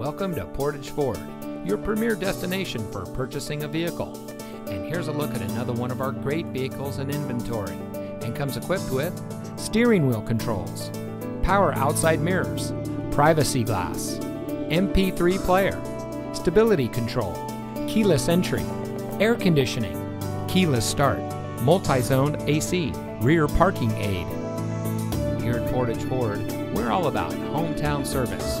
Welcome to Portage Ford, your premier destination for purchasing a vehicle. And here's a look at another one of our great vehicles in inventory and comes equipped with steering wheel controls, power outside mirrors, privacy glass, MP3 player, stability control, keyless entry, air conditioning, keyless start, multi-zoned AC, rear parking aid. Here at Portage Ford, we're all about hometown service,